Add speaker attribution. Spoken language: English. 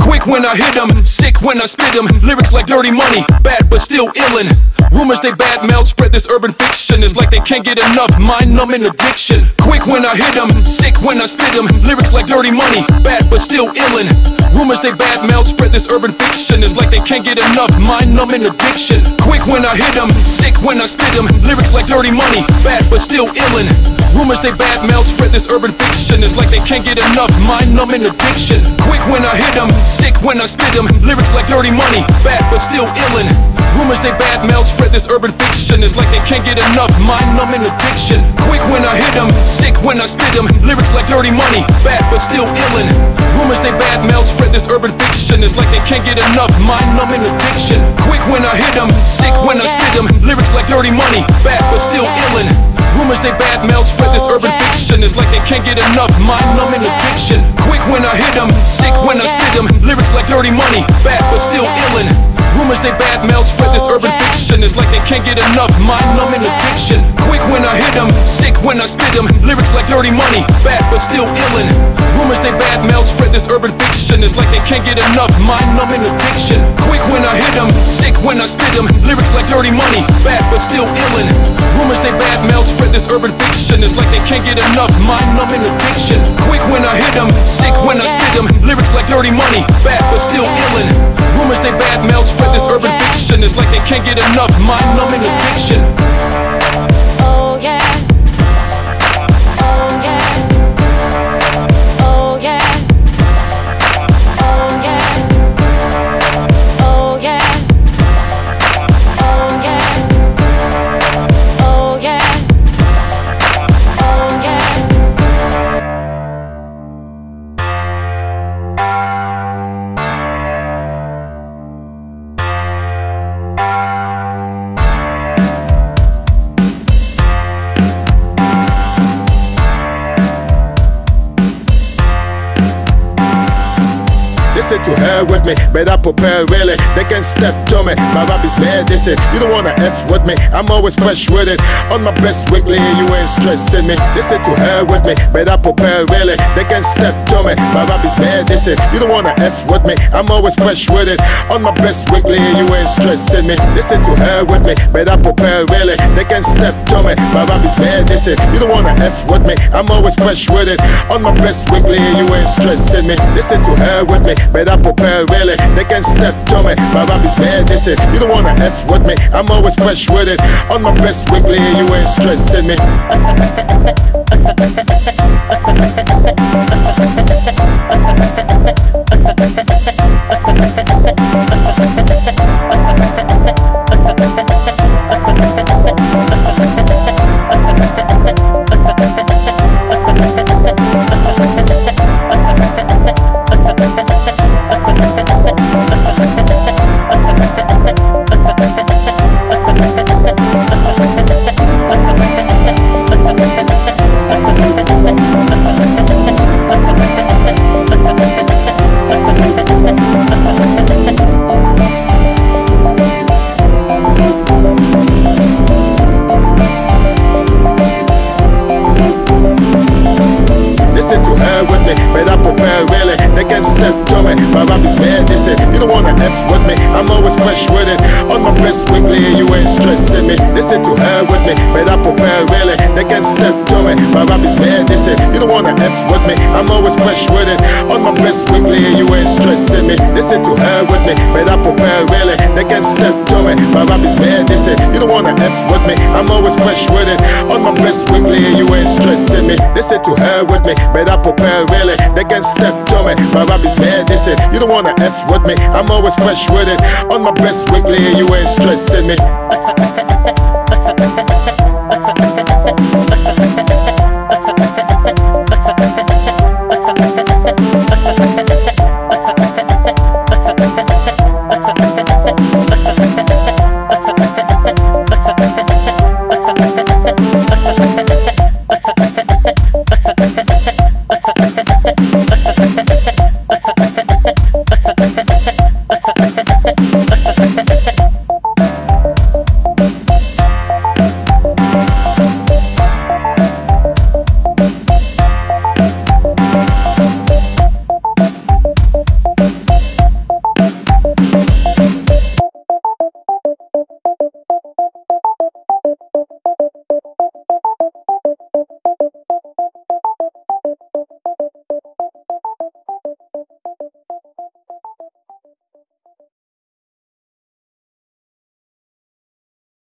Speaker 1: Quick when I hit 'em, sick when I spit 'em. Lyrics like dirty money, bad but still illin'. Rumors they bad mouth spread this urban fiction. It's like they can't get enough mind numbing addiction. Quick when I hit 'em, sick when I spit 'em. Lyrics like dirty money, bad but still illin'. Rumors they bad mouth spread this urban fiction. It's like they can't get enough mind numbing addiction. Quick when I hit 'em, sick when I spit 'em. Lyrics like dirty money, bad but still illin'. Rumors they bad mouth spread this urban fiction. It's like they can't get enough mind numbing addiction. Quick when I hit 'em, sick when I spit 'em. Lyrics like dirty money, bad but still illin'. Rumors they bad mouth spread this urban fiction. It's like they can't get enough mind numbing addiction. Quick when I hit 'em, sick when I spit 'em. Lyrics like dirty money, bad but still illin'. Rumors they bad mouth spread this urban fiction. It's like they can't get enough mind numbing addiction. Quick when I hit 'em, sick when I spit 'em. Lyrics like dirty money, bad but still illin'. Rumors they bad mouth spread this urban fiction. It's like they can't get enough mind numbing addiction. Quick when I hit 'em, sick when I spit 'em. Lyrics like dirty money, bad but still illin'. Rumors they bad mouth spread this urban fiction. It's like they can't get enough mind numbing addiction. Quick when I hit 'em, sick when I spit 'em. Lyrics like dirty money, bad but still illin'. Rumors they bad mouth spread this urban fiction. It's like they can't get enough mind numbing addiction. Quick when I hit 'em, sick when I spit 'em. Lyrics like dirty money, bad but still illin'. Rumors they bad mouth spread this urban fiction. It's like they can't get enough mind numbing addiction. Quick when I sick when I spit 'em. Lyrics like dirty money, bad but still illin'. Rumors they bad mouth spread this urban fiction. It's like they can't get enough mind numbing addiction.
Speaker 2: Listen to her with me, better prepare really. They can step to me, my rap is bad. Listen, you don't wanna F with me, I'm always fresh with it. On my best weekly, you ain't stressing me. Listen to her with me, better prepare really. They can step to me, my rap is bad. Listen, you don't wanna F with me, I'm always fresh with it. On my best weekly, you ain't stressing me. Listen to her with me, better prepare really. They can step to me, my rap is bad. Listen, you don't wanna F with me, I'm always fresh with it. On my best weekly, you ain't stressing me. Listen to her with me, better prepare really. They can step to me, my rap is bad. Listen, you don't wanna F with me, I'm always fresh with it. On my best weekly, you ain't stressing me. my rap is bad. Listen, you don't wanna F with me, I'm always fresh with it. On my best weekly, you ain't stressing me. They Listen to her with me, better prepare really. They can step to me, my rap is bad. Listen, you don't wanna F with me, I'm always fresh with it. On my best weekly, you ain't stressing me. They Listen to her with me, better prepare really. They can step to me, my rap is bad. Listen, you don't wanna F with me, I'm always fresh with it. Best weekly, you ain't stressing me. They say to her with me, better prepare really. They can step to me, my rap is bad. say you don't wanna F with me, I'm always fresh with it. On my best weekly, you ain't stressing me.